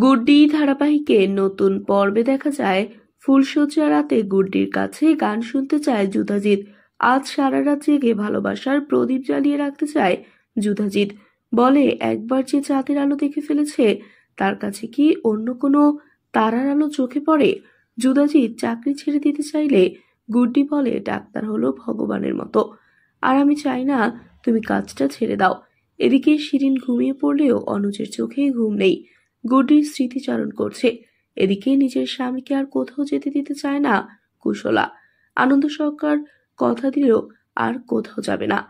গুড্ডি ধারাবাহিকে নতুন পর্বে দেখা যায়। ফুলশয্যা রাতে গুড্ডির কাছে গান শুনতে চায় যুধাজিৎ। আজ সারা রাত জেগে ভালোবাসার প্রদীপ জ্বালিয়ে রাখতে চায় যুধাজিৎ। বলে, একবার যে চাঁদের আলো দেখে ফেলেছে, তার কাছে কি অন্য কোনো তারার আলো চোখে পড়ে? যুধাজিৎ চাকরি ছেড়ে দিতে চাইলে গুড্ডি বলে, ডাক্তার হলো ভগবানের মতো। আর আমি চাই না তুমি কাজটা ছেড়ে দাও। এদিকে শিরিন ঘুমিয়ে পড়লেও অনুজের চোখে ঘুম নেই। গুড্ডির স্মৃতিচারণ করছে। এদিকে নিজের স্বামীকে আর কোথাও যেতে দিতে চায় না কুশলা। আনন্দ সরকার কথা দিলেও আর কোথাও যাবে না।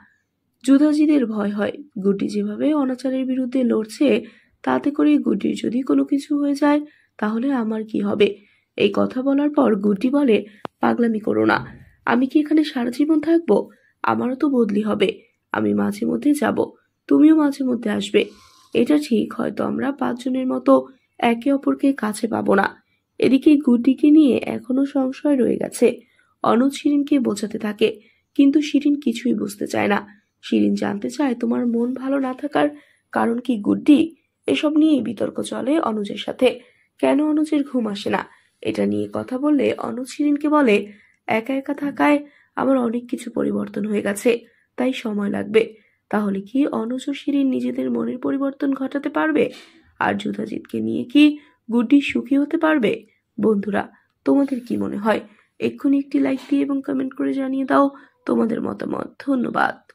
যুধাজিদের ভয় হয়। গুড্ডি যেভাবে অনাচারের বিরুদ্ধে লড়ছে, তাতে করে গুড্ডির যদি কোনো কিছু হয়ে যায়, তাহলে আমার কি হবে? এই কথা বলার পর গুড্ডি বলে, পাগলামি করো না। আমি কি এখানে সারা জীবন থাকব? আমারও তো বদলি হবে। আমি মাঝে মধ্যে যাব। তুমিও মাঝে মধ্যে আসবে। এটা ঠিক হয়তো আমরা পাঁচজনের মতো একে অপরকে কাছে পাবো না। এদিকে গুড্ডিকে নিয়ে এখনও সংশয় রয়ে গেছে। অনুজ শিরিনকে বোঝাতে থাকে, কিন্তু শিরিন কিছুই বুঝতে চায় না। শিরিন জানতে চায় তোমার মন ভালো না থাকার কারণ কি গুড্ডি? এসব নিয়েই বিতর্ক চলে অনুজের সাথে। কেন অনুজের ঘুম আসে না? এটা নিয়ে কথা বললে অনুজ শিরিনকে বলে, একা একা থাকায় আমার অনেক কিছু পরিবর্তন হয়ে গেছে, তাই সময় লাগবে। তাহলে কি অনুজ শিরিন নিজেদের মনের পরিবর্তন ঘটাতে পারবে? আর যুধাজিৎকে নিয়ে কি গুড্ডি সুখী হতে পারবে? বন্ধুরা, তোমাদের কি মনে হয়? এক্ষুনি একটি লাইক দিয়ে এবং কমেন্ট করে জানিয়ে দাও। তোমাদের মতামত, ধন্যবাদ।